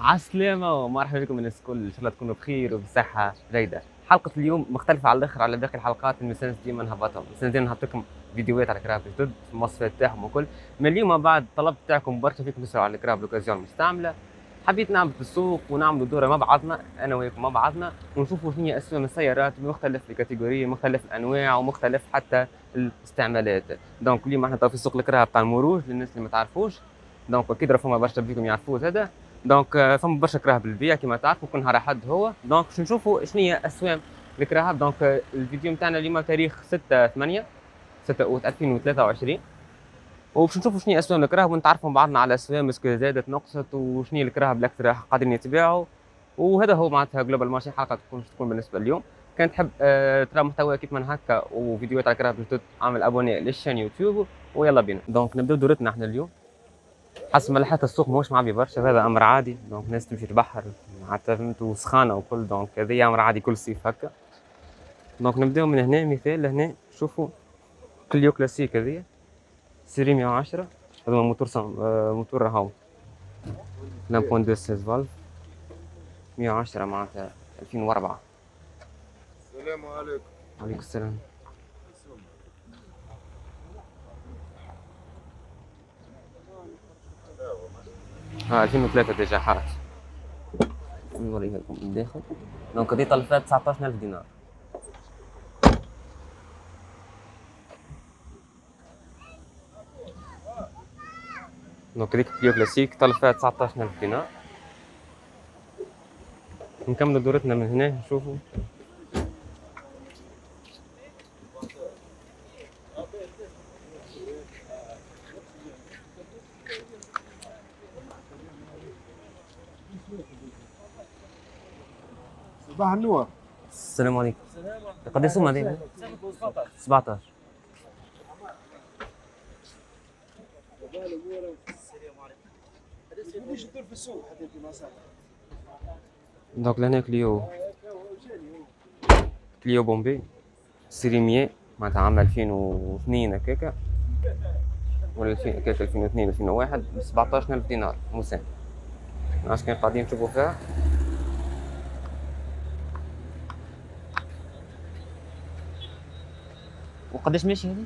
عالسلامة ومرحبا بكم الناس الكل. إن شاء الله تكونوا بخير وبصحة جيدة. حلقة اليوم مختلفة على الآخر على باقي الحلقات. اللي المسانس ديما نهبطهم المسانس ديما نحط لكم فيديوهات على الكراهب جدد المواصفات تاعهم وكل. من اليوم بعد طلب تاعكم برشا فيكم تسألوا على الكراهب l'occasion مستعملة. حبيت نعمل في السوق ونعملوا دورة مع بعضنا أنا وياكم مع بعضنا ونشوفوا شنو هي أسماء السيارات بمختلف ال catégories مختلف الانواع ومختلف حتى الاستعمالات. donc اليوم إحنا في سوق الكراهب تاع المروج للناس اللي ما تعرفوش. donc أكيد فما برشا فيكم يعرفوه هذا دونك آه، فما برشا كراهب بالبيع كما تعرفوا كل نهار أحد هو. donc باش نشوفوا؟ شنو هي اسوام الكراهب؟ donc آه، الفيديو نتاعنا اليوم تاريخ 6 8 6 أوت 2023 وباش نشوفوا شنو هي اسوام الكراهب ونتعرفوا بعضنا على اسوام est-ce que زادت نقصت وشنو هي الكراهب الاكثر قاعدين يتباعوا. وهذا هو معناتها globalement شي حلقة تكون تكون بالنسبة اليوم كان تحب آه، ترى محتوى كيف من هكا وفيديوهات على الكراهب جدد اعمل abonner لل chaîne YouTube ويلا بينا. donc نبداو دورتنا إحنا اليوم. حسب ملحات السوق ماهوش معبي برشا هذا أمر عادي. donc الناس تمشي البحر حتى فهمتوا سخانه وكل. donc هذا أمر عادي كل صيف هكا. donc نبدأو من هنا مثال لهنا شوفوا Clio Classique هذيا série 110 هذا موتور سم... آه موتور هاو. 1.2 فالف. 110 معناتها 2004 السلام عليكم. عليكم السلام. آه 2003 déjà حارت نوريها لكم من الداخل. donc هذه طالب فيها 19000 دينار. donc هذيك Clio Classique طالب فيها 19000 دينار. نكمل دورتنا من هنا نشوفوا صباح النور. السلام عليكم. قد يصوم هذه؟ 17 ليش تدور في السوق حتى في مساء دونك لهنا كليو كليو بومبي سيري 100 معناتها عام 2002 هكاكا ولا 2000 هكاك 2002 2001 ب 17000 دينار موسم علاش كان قاعدين نشوفوا فيها؟ وقداش ماشي هذه؟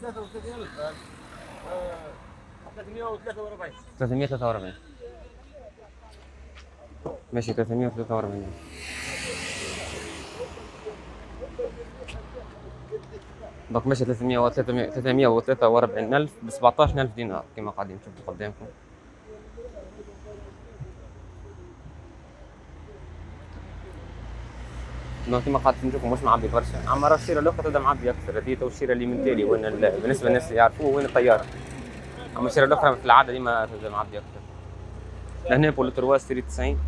ثلاثة وثلاثين ألف 343 343 ماشي 343 دونك ماشي 300 و 300 343 ألف ب 17000 دينار كما قاعدين نشوفوا قدامكم. donc كما قاعدين نشوفوا مش معبي برشا اما راه الشيره الاخرى تبدا معبي أكثر. هذه تو الشيره اللي من تالي وين ال- بالنسبة للناس اللي يعرفوه وين الطيارة. اما الشيره الاخرى في العادة ديما تبدا معبي أكثر. لهنا Polo trois série 90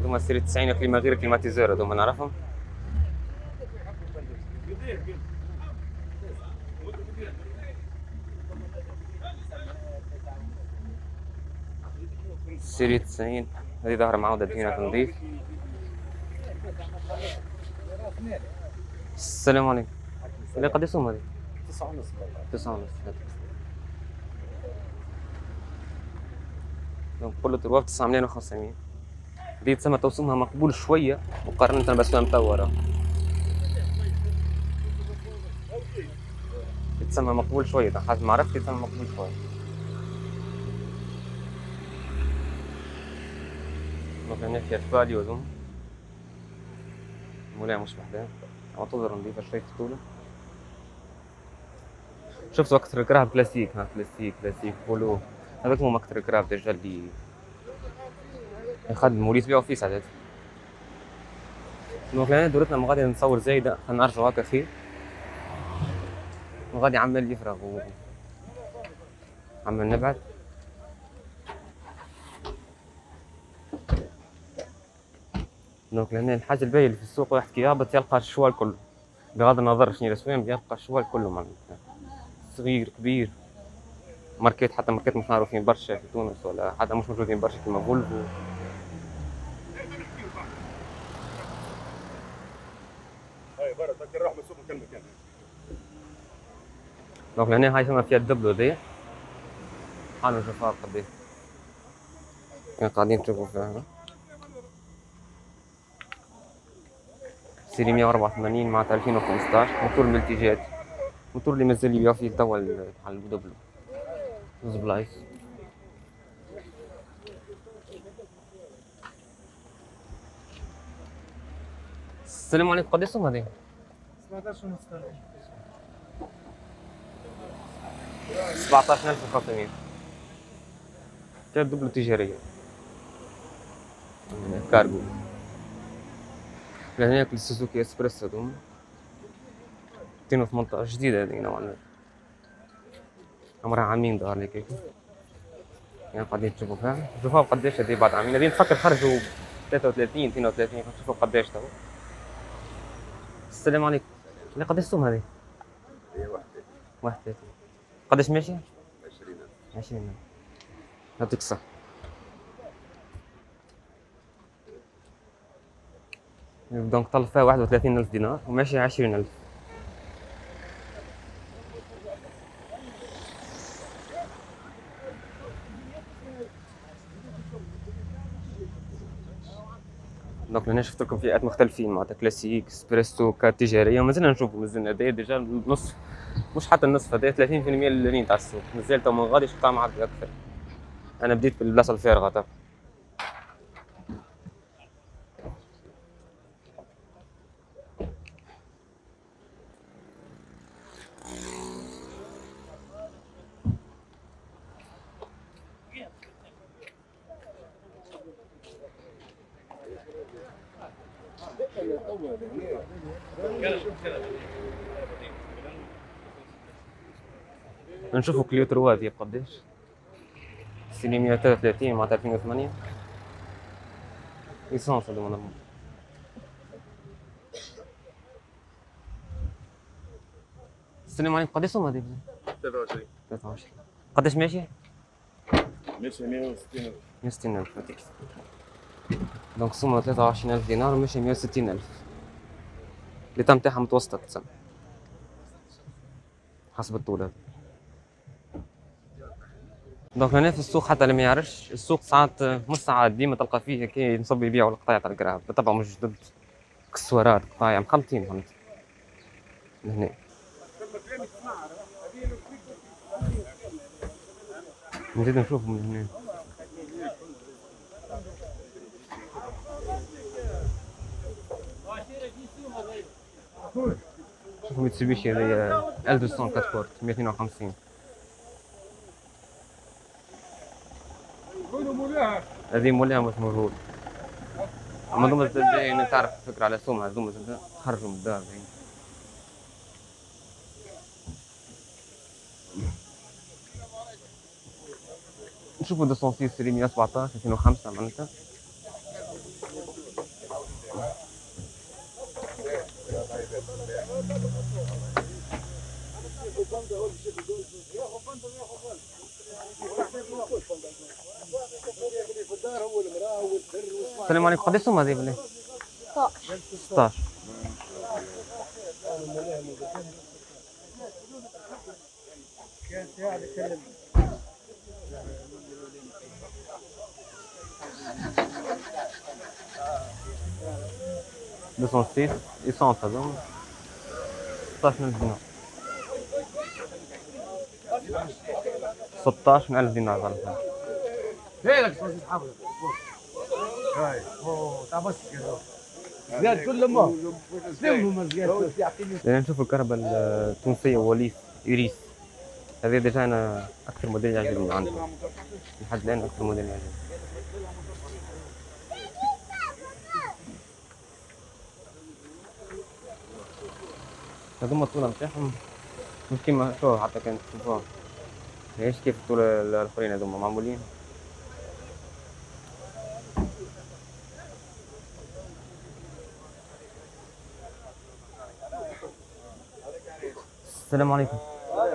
هذوما série 90 clima غير climatiseur هذوما نعرفهم؟ سيري 90 هذه ظهر معودة هنا تنظيف. السلام عليكم. اللي قد يصوم هذه؟ تسعة ونص. تسعة ونص. دونك كل تروا ب 9 ملايين و500 هذه تسمى توسمها مقبول شوية. مقارنة بأسواق مطورة. تسمى مقبول شوية. حسب معرفتي تسمى مقبول شوية. دونك هنا تفالي وذم مولاي مش بحداه اعتذر نضيفها شوية طولة. شفت أكثر الكراهب كلاسيك ها كلاسيك كلاسيك بولو. هذاك هم أكثر الكراهب ديجا اللي يخدموا واللي يتباعوا فيه ساعات دونك انا دورتنا ما غادي نصور زايدة نرجعوا هكا خير وغادي عمال يفرغ و عمال نبعد donc لهنا الحاجة الباهية اللي في السوق واحد كي يهبط يلقى ال choix كله. بغض النظر شنو الاسوام يلقى ال choix كله معناتها. صغير كبير. ماركات حتى ماركات مش معروفين برشا في تونس ولا حتى مش موجودين برشا كيما فولفو. من donc لهنا هاي ثم فيها ال Doblo ذي حانوا نشوفها قديش كان قاعدين تشوفوا فيها série 184 مع 2015 moteur Multijet moteur اللي مازال يبيع فيه توا على ال Doblo بلايص. السلام عليكم. قداش سوم هذه؟ 17 ونص 17500 كانت Doblo تجارية. كارغو. لهناك ال Suzuki S-Presso هذوما. 218 جديدة هذه نوعا ما. عمرها عامين ظهر لي كيف يعني قاعدين تشوفوا فيها؟ شوفوا قداش هذه بعد عامين. هذه نفكر خرجوا 33 32 شوفوا قداش تو السلام عليكم. اللي قداش السوم هذه؟ هي واحدة. 31 قداش ماشي؟ 20 20 يعطيك الصحة. donc طالب فيها 31 ألف دينار وماشي 20 ألف. donc هنا شفت لكم فئات مختلفين معناتها Classique S-Presso كات تجارية ومازلنا نشوفوا مازلنا هذايا déjà نصف مش حتى النصف هذايا 30% اللي تاع السوق مازال تو من غادي معبي أكثر. أنا بديت بالبلاصة الفارغة تو نشوفوا Clio trois هذه بقداش série 133 مع 2008 essence هذوما نظن السلام عليكم قداش سوم هذه 23 23 قداش ماشي؟ ماشي 160 160 ألف. هذيك donc سومة 23 ألف دينار وماشي 160 ألف. اللي نتاعها متوسطة تسمى. حسب الطول هذا دونك هنا في السوق حتى اللي ما يعرفش السوق ساعات مش ساعات ديما تلقى فيه كي نصب يبيعوا القطايع تاع الكراب بالطبع مش ضد اكسسوارات قطايع مخلطين فهمت. هنا. نزيد نشوف من هنا. شوفوا ميتسوبيشي هذه 1200 quatre portes 152 هذه مولاها مش موجود اما ضمن زاد تعرف فكرة على سومها زاد خرجوا من الدار باين. نشوفوا 206 série 117 2005 معناتها السلام عليكم قداش سوم هذه بالله؟ 16 206 ايسونس هذوما 16000 دينار 16000 دينار غلط هيك صوت حافظ هاي أوه تاع بس كده. زياد كل ما. سلمهم زياد. يعطيني لأن نشوف الكهرباء التونسية وليس يريس هذه ديجا أنا أكثر موديل يعجبني عندهم لحد الان أكثر موديل يعجبني. هذوما الطولة نتاعهم مش كيما شو حتى كانت تشوفوها ماهيش كيف الطولة الآخرين هذوما؟ معمولين؟ السلام عليكم.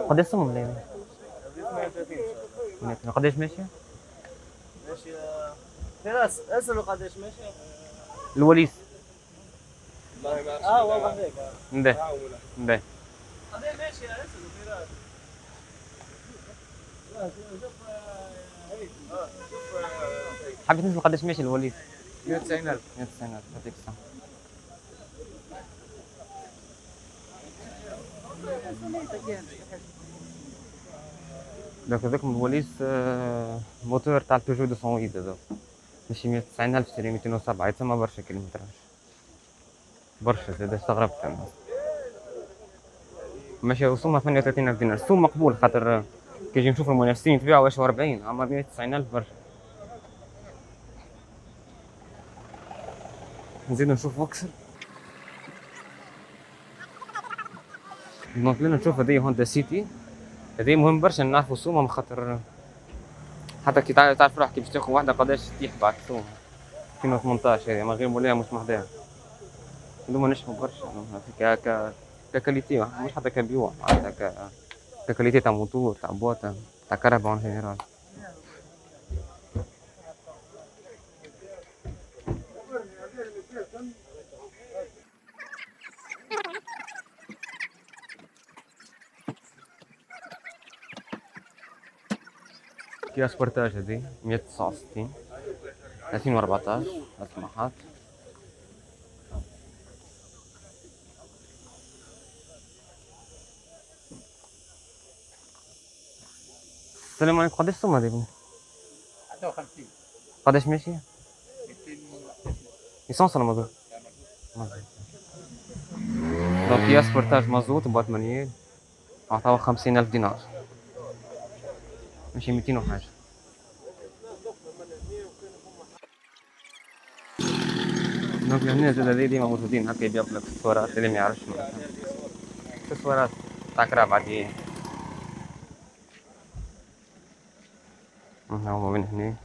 قداش سمو الليلة؟ 32 قداش ماشية؟ ماشي فراس أسألوا قداش ماشي؟ الوليس. آه والله هيك. نباه نباه قداش ماشي أسألوا فراس حبيت نسال قداش ماشي الوليد 190000 190 هذيك الساعة دونك هذاك الوليس آه، موتور تاع البيجو 208 هذا. ماشي 190 ألف série 207 يتسمى برشا kilométrage برشا زاد استغربت أنا. ماشي رسومها 38 ألف دينار. السوم مقبول خاطر كي نجي نشوف المنافسين تبيعوا واش 40 أما 190 ألف برشا. نزيد نشوف وكسل donc لنا نشوف هذه Honda City. هذه مهم برشا نعرفوا سومهم خاطر حتى كي تعرف روحك باش تاخذ واحدة قداش تطيح بعد سومها 2018 هذه من غير مولاها مش مهداها هذوما نشفوا برشا ك ك qualité مش حتى كبيوع حتى ك qualité تاع موتور تاع بواطة تاع كرهبة en général Kia Sportage هذي 169 2014 اسمحات السلام عليكم. قداش السوم هذي بني؟ 51 قداش ماشي؟ l'essence ولا مازوت؟ مازوت donc Kia Sportage مازوت boîte manuelle عطاوه خمسين ألف دينار. ماشي ميتين وحاجة. donc هنا زاد هذي موجودين. هكا يبيعوا لك الصورات اللي ما يعرفش الصورات تاع كراهب عاديين هما من هنا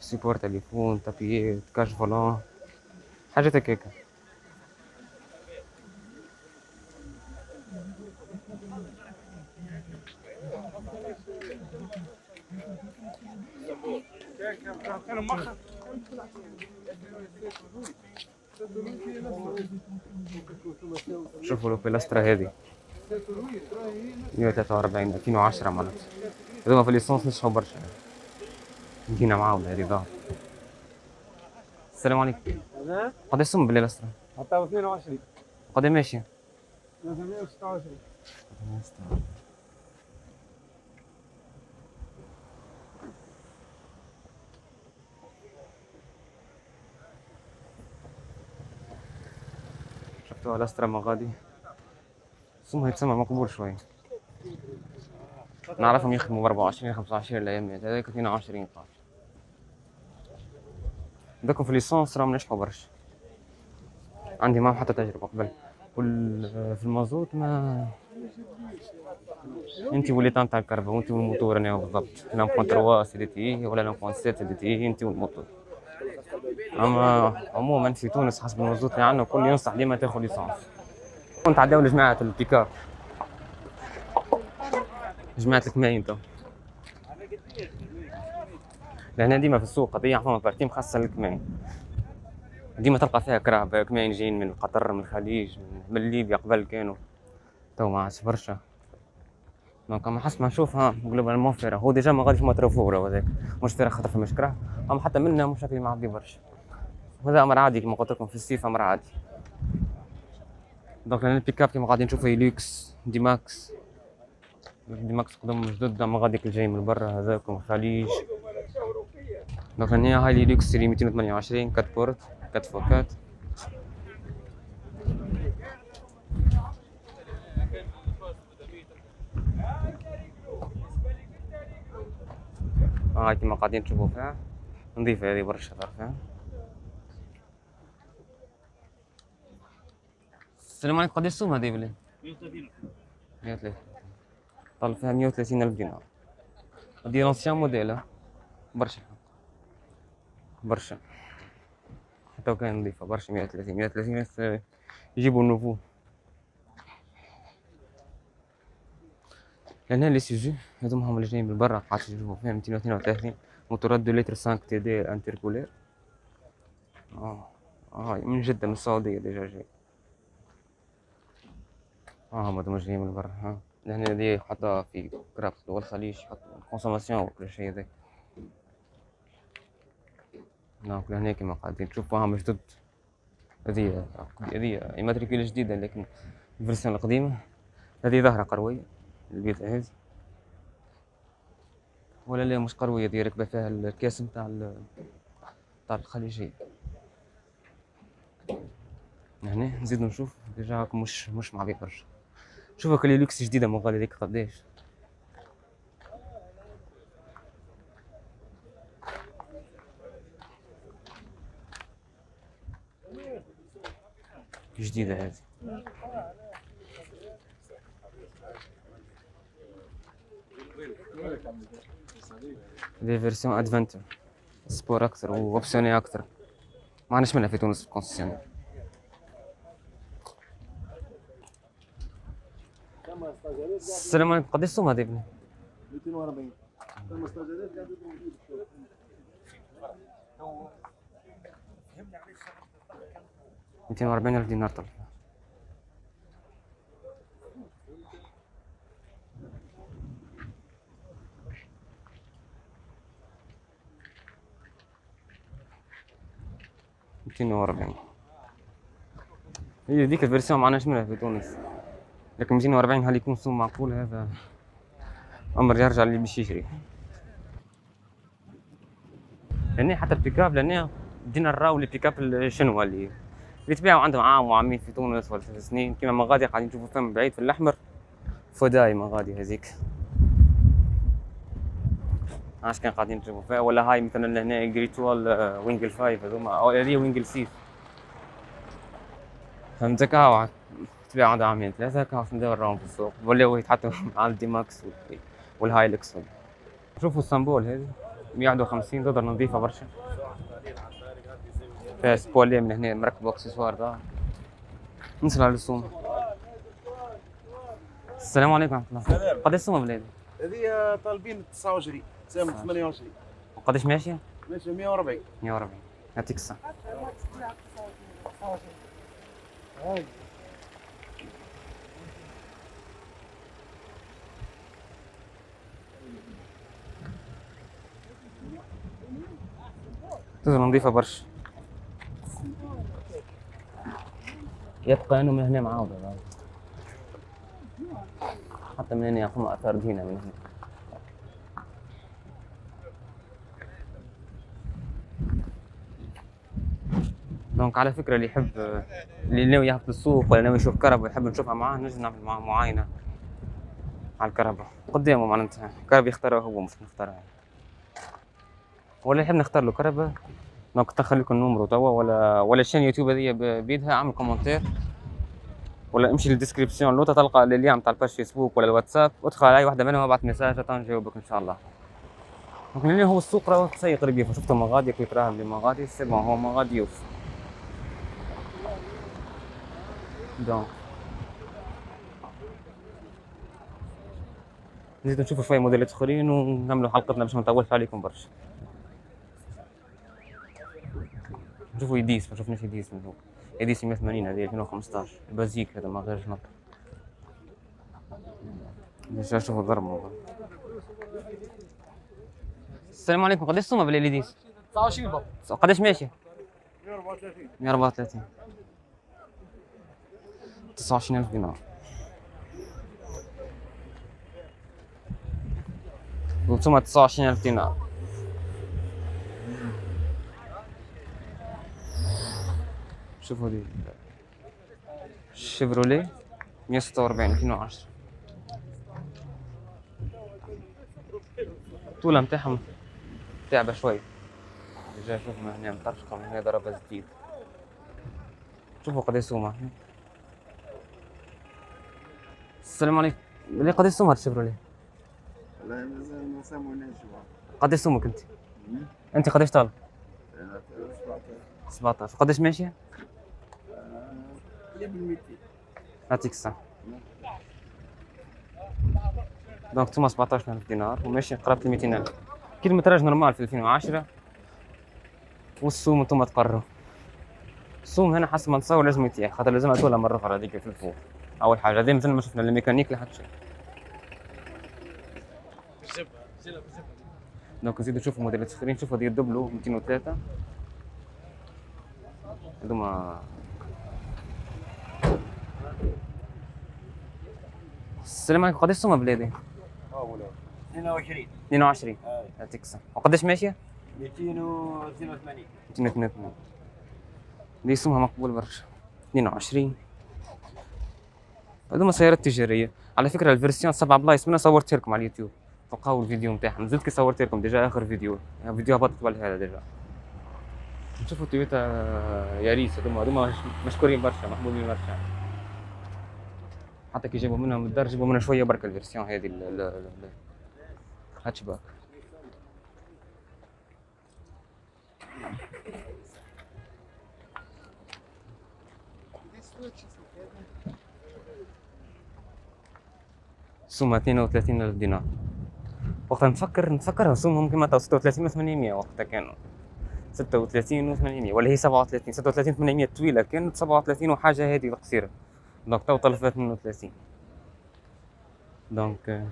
support téléphone تابيات cache volant. حاجات هكاكا. شوفوا لو بيلاسترا هذي 143 2010 معناتها. هذوما في الليسونس نشحوا برشا. جينا معاهم هذه ظاهر السلام عليكم. قداش سم بالليل عطاو 22 قداش ماشي 326 شفتوها الاسترا مغادي سمها يتسمى مقبول شوي. نعرفهم يخدموا ب 24 25 الايامات هذاك 22 قال دوكم في الليسونس راهم نجحوا برشا. عندي معهم حتى تجربة قبل. في المازوت ما انت وليتان تاع الكهرباء وانت والموتور أنا بالضبط. لام بوان 3 سي دي تي ولا لام بوان 7 سي دي تي انت والموتور. أما عموما في تونس حسب المازوت اللي عندنا الكل ينصح ديما تاخذ ليسونس كنت عداو لجماعة البيكاب جماعة الكماين تو. لهنا ديما في السوق قضية فما بارتي مخصصة للكماين ديما تلقى فيها كرهبة كماين جايين من قطر من الخليج من ليبيا قبل كانوا. تو ما عادش برشا. دونك اما حسب ما نشوف ها جلوبالمون فيرا هو ديجا ما غاديش ما تروفورا هذاك مش فيرا خاطر فماش كره اما حتى منا مش هكا معبي برشا هذا أمر عادي كما قلت لكم في الصيف أمر عادي دونك أنا البيك اب كيما غادي نشوفه هيليكس دي ماكس دي ماكس قدام جدد اما غادي كل جاي من برا هذاك الخليج دونك هنا هاي هيليكس سيري 228 كات بورت كات فوكات آه هاي كيما قاعدين تشوفوا فيها. نظيفة هذه برشا طرفها السلام عليكم قداش السوم هذه بالله؟ 130 130 طلع فيها 130 ألف دينار. هذه لونسيان موديل ها؟ برشا. برشا. حتى وكان نظيفة برشا 130 130 بس يجيبوا النوفو لأن لي سيجي هذوما هما اللي جايين من برا قاعد يجيبوا فيها 232 موتورات دو لتر 5 تي دي انتركولير آه آه من جدة من السعودية ديجا جاي. آه هما هذوما جايين من برا ها لهنا دي حطها في كراب دول الخليج يحطوا كونسوماسيون وكل شيء هذاك. دونك لهنا كيما قاعدين تشوفوها مش جدد هذه هذه إيماتريكولة جديدة لكن الفيرسيون القديمة. هذه ظاهرة قروية. البيت هذه. ولا لا مش قروية دي راكبة فيها الكاس نتاع نتاع الخليجية. هنا نزيدو نشوف. ديجا مش مش معبي برشا. شوف هاك اللي لوكس جديدة من غالي ديك قداش. جديدة هذه. دي version Adventure sport أكثر و optionnée أكثر ما عندناش منها في تونس في السلام عليكم قداش السوم هذه ابني. 240 ثم استاجرات قاعد يديروا ميتين وأربعين ألف دينار طلع. ميتين وأربعين. هي ديك ال version معناش منها في تونس؟ لكن ميتين وأربعين هل يكون سوم معقول؟ هذا أمر يرجع اللي باش يشري. لأن حتى البيكاب لأن دينا نراو لي بيكاب الشنوا اللي اللي تبيعوا عندهم عام وعامين في تونس ولا ثلاث سنين. كيما مغادي قاعدين نشوفوا فيهم بعيد في الأحمر فداي مغادي هذيك. عاش كان قاعدين نشوفوا فيها. ولا هاي مثلا لهنا Great Wall Wingle five هذوما. أو هذه Wingle six فهمتك هاو تبيع عندها عامين ثلاثة كاو ندور راهم في السوق. ولاو يتحطوا مع ال D-Max وال- وال Hilux شوفوا إسطنبول هذه. 151 دولار نظيفة برشا. فيها spoiler من هنا مركب accessoires ذا نسمع للسوم السلام عليكم ورحمة الله. سلام. قداش السوم بلادي؟ هذه طالبين 29 سامة 28 وقداش ماشية؟ ماشي 140 140 يعطيك الصحة. تزر نظيفة برشا. يبقى انه من هنا معاودة بعد. حتى من هنا يعطونا أثار دينا من هنا. دونك على فكرة اللي يحب اللي ناوي يهبط السوق ولا ناوي يشوف كهرباء يحب نشوفها معاه نجي نعمل معاه معاينة على الكهرباء قدامه معناتها. الكهرباء يختارها هو مش نختارها ولا يحب نختار له كهرباء donc نخلي لكم ال numéro توا ولا ولا chaîne YouTube هذيا بيدها اعمل commentaire. ولا امشي لل description لو تلقى اللي نتاع ال page Facebook ولا الواتساب ادخل على أي واحدة منهم ابعث message حتى نجاوبك إن شاء الله. اللي هو السوق راه سيق ربيع شفتوا مغادي كيف راهم اللي مغادي c'est bon هو مغادي يوف donc نزيد نشوفوا شوية موديلات اخرين ونعملوا حلقتنا باش ما نطولش عليكم برشا. نشوفوا يديس ما شفناش يديس من هو. يديس 180 هذه 2015 البازيك هذا ما غيرش نطر باش نشوفوا ضرب والله. السلام عليكم. قداش السومة بالليل يديس؟ 29 بابا. قداش ماشي؟ 134 134 29000 دينار. وأنتم 29000 دينار. شوفوا دي. شيفروليه 146 2010 طولها متاعهم تعبة شوي. جا شوف من هنا مطرشقة من هنا ضربة جديد شوفوا قداش سومة السلام عليكم. اللي قداش سومة هاد ال Chevrolet لا ما سامو ناجي قداش سومك انت. انت قداش طالب 17 قداش ماشية قريب ال 200 يعطيك الصحة. donc توما 17000 دينار وماشي قرابة 200000 kilométrage normal في 2010 والسوم انتوما تقرروا السوم هنا حسب ما نتصور لازم يتيح خاطر لازم تولى مرة أخرى هذيك في الفوق أول حاجة. هذه مثل ما شفنا الميكانيك لحد شيء donc نزيدو نشوفوا موديلات اخرين نشوفوا هذه ال Doblo 203 هذوما السلام عليكم. قداش سومة بلادي؟ آه مولاي 22 22 هاي يعطيك الصحة. وقداش ماشية؟ 282 282 دي سومها مقبول برشا. 22 هذوما سيارات تجارية. على فكرة ال version سبعة بلايص منها صورت لكم على اليوتيوب؟ تلقاو الفيديو نتاعها نزلت كي صورت لكم déjà آخر فيديو. فيديو هبطت هذا déjà. نشوفوا Toyota Yaris هذوما هذوما مش- مشكورين برشا محبوبين برشا. حتى كي جابوا منهم الدار جابوا منها شوية برك ال version هذه ال- ال- ال- الهاتشباك سومة 32 ألف دينار. وقتها نفكر نفكر سومهم كما تو 36 و 800 وقتها كانوا. 36 و 800 ولا هي 37 36 800 طويلة كانت 37 وحاجة هذه قصيرة. donc تو طلفت 32 donc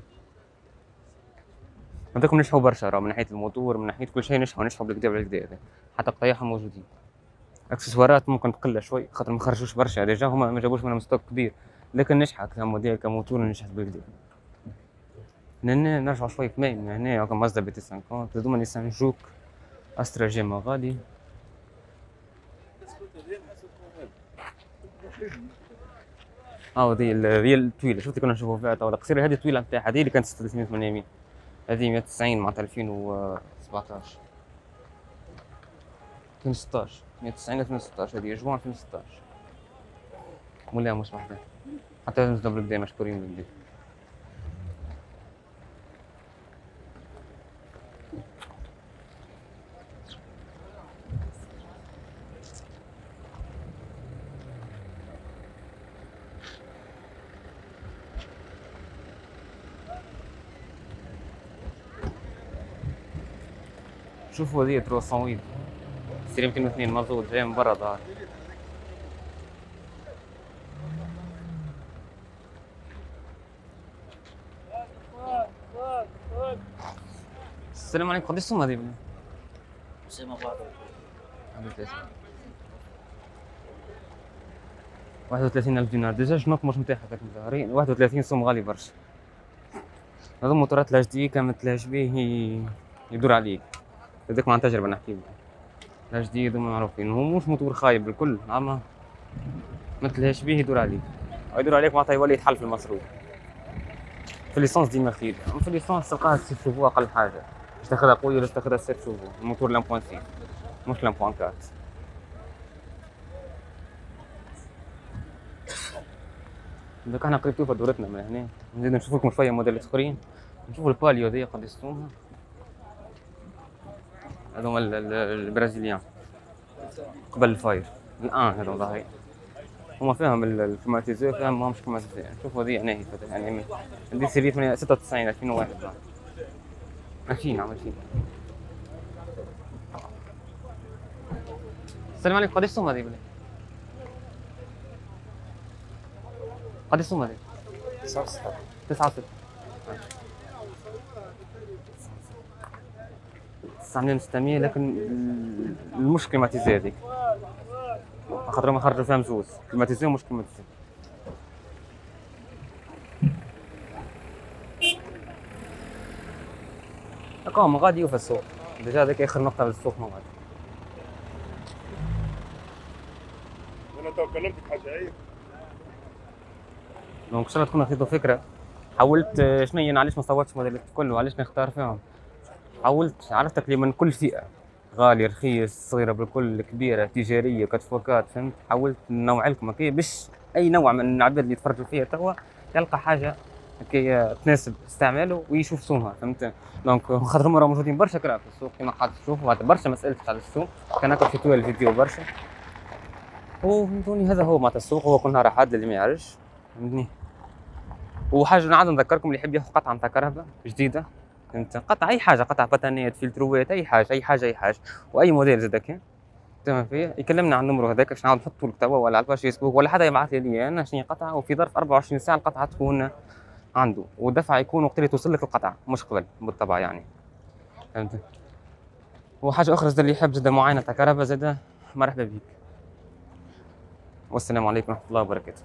هذاكم نجحوا برشا راه من ناحية الموتور من ناحية كل شيء نجحوا نجحوا بالكدا بالكدا هذا. حتى قطايعهم موجودين. أكسسوارات ممكن تقل شوي خاطر ما خرجوش برشا. déjà هما ما جابوش منهم stock كبير. لكن نجحت ك modèle ك moteur نجحت بالكدا. من هنا نرجعوا شوي كمان من هنا هاكا Mazda BT 50 هذوما Nissan Juke Astra جيما غالي آه هذه هي الطويلة. شفتي كنا نشوفوا فيها تو القصيره هذه الطويلة نتاعها هذه اللي كانت 36 800 هذه 190 معناتها 2017 2016 190 2016 هذه جوان 2016 ولا مش واحدة حتى لازم نزدوا بالكدا مشكورين بالكدا شوفوا هذه 308 سيري 202 مضغوط جاي من برا ظهر. السلام عليكم قداش السوم هذه؟ بالله؟ سيما بعض. 31 ألف دينار. ديجا جنوط مش متاحة كانت مظاهرين 31 سوم غالي برشا. هذو موتورات لاج دي كانت لاج بي هي يدور عليك. هذاك مع تجربة نحكي لك لاج دي هذوما معروفين. هو مش موتور خايب بالكل أما مثل لاج بي يدور عليك. يدور عليك معناتها يولي يتحل في المصروف في الليسونس ديما خير في الليسونس تلقاها سير شوفو أقل حاجة. باش تاخذها قوية باش تاخذها سير شوفو. الموتور لامبوان سي. مش لامبوان كات. donc إحنا قريب توفى دورتنا من هنا. نزيد نشوف لكم شوية موديلات آخرين. نشوفوا ال Palio ذي قد يسومها هذوما ال- ال- ال brésilienne. قبل ال Fire. الآن هذوما ظاهرين هما فيهم ال- ال climatiseur فيهم ماهمش climatiseur شوفوا هذه هنا هي فتح يعني هذه série 96 2001 ظاهر. ماشيين عم ماشيين. السلام عليكم. قداش سوم هذه بالله؟ قداش سوم هذه؟ 69 900 600 لكن المش climatisée هذيك خاطر ما خرجوا فيها مزوز. climatisée ومش climatisée هكا هما غادي في السوق. déjà هذيك آخر نقطة بالسوق ما غادي. أنا تو كلمتك حاجة هي donc إن شاء الله تكونوا فكرة. حاولت آه، شنو هي؟ علاش ما صورتش موديلات الكل وعلاش نختار فيهم. حاولت عرفتك لي من كل فئة غالي رخيص صغيرة بالكل كبيرة تجارية quatre fois quatre فهمت؟ حاولت ننوع لكم هكايا باش أي نوع من العباد اللي يتفرجوا فيها توا يلقى حاجة هكايا تناسب استعماله ويشوف سومها فهمت؟ donc خاطر هما موجودين برشا كرا في السوق كما قاعد تشوفوا برشا ما سالتش على السوق كان هكا في طول الفيديو برشا. وفهمتوني هذا هو معناتها السوق هو كل نهار حد اللي ما يعرفش فهمتني؟ وحاجة نعاود نذكركم اللي يحب ياخذ قطعة نتاع كهرباء جديدة. فهمت؟ قطعه أي حاجة قطعة بطانيات فلتروات أي حاجة أي حاجة أي حاجة. وأي موديل زاد كان تمام فيا يكلمنا عن ال numéro هذاك باش نعاود نحطوا لك توا ولا على الفيسبوك ولا حتى يبعث لي أنا شنو قطعه وفي ظرف 24 ساعة القطعة تكون عنده. ودفع يكون وقت اللي توصل لك القطعه مش قبل بالطبع يعني. فهمت؟ وحاجة أخرى زاد اللي يحب زاد معاينة تاع كهرباء زاد مرحبا بك. والسلام عليكم ورحمة الله وبركاته.